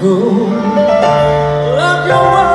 go. Love your world.